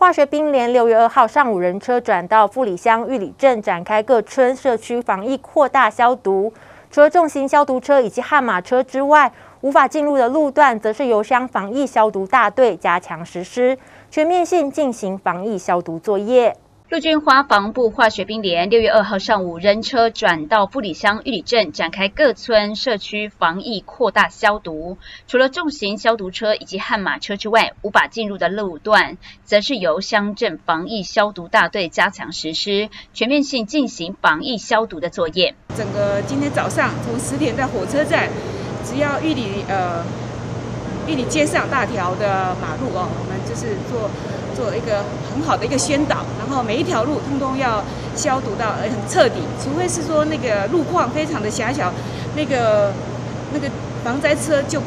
化学兵连六月二号上午人车转到富里乡玉里镇展开各村社区防疫扩大消毒。除了重型消毒车以及悍马车之外，无法进入的路段，则是由乡防疫消毒大队加强实施，全面性进行防疫消毒作业。陆军花防部化学兵连六月二号上午人车转到富里乡玉里镇，展开各村社区防疫扩大消毒。除了重型消毒车以及悍马车之外，无法进入的路段，则是由乡镇防疫消毒大队加强实施，全面性进行防疫消毒的作业。整个今天早上从十点在火车站，只要玉里呃玉里街上大条的马路哦，我们就是做。做一个很好的一个宣导，然后每一条路通通要消毒到很彻底，除非是说那个路况非常的狭小，那个那个防灾车就。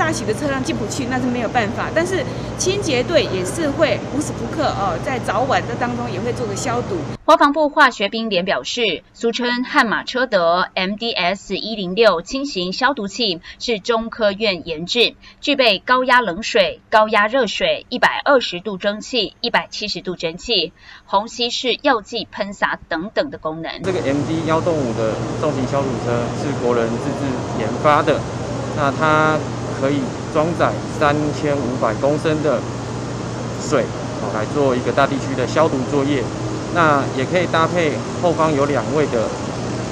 大型的车辆进不去，那是没有办法。但是清洁队也是会无时不刻哦，在早晚的当中也会做个消毒。国防部化学兵连表示，俗称悍马车德 MDS 一零六轻型消毒器是中科院研制，具备高压冷水、高压热水、一百二十度蒸汽、一百七十度蒸汽、虹吸式药剂喷洒等等的功能。这个 MD 幺洞五的重型消毒车是国人自制研发的，那它。可以装载三千五百公升的水，来做一个大地区的消毒作业。那也可以搭配后方有两位的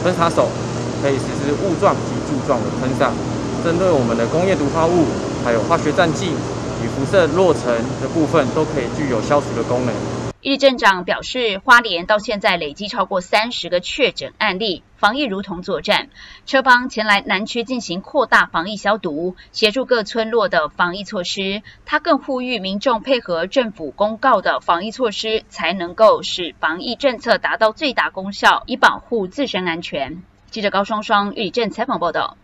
喷洒手，可以实施雾状及柱状的喷洒，针对我们的工业毒化物、还有化学战剂与辐射落尘的部分，都可以具有消除的功能。玉镇长表示，花莲到现在累积超过三十个确诊案例，防疫如同作战。车帮前来南区进行扩大防疫消毒，协助各村落的防疫措施。他更呼吁民众配合政府公告的防疫措施，才能够使防疫政策达到最大功效，以保护自身安全。记者高双双玉镇采访报道。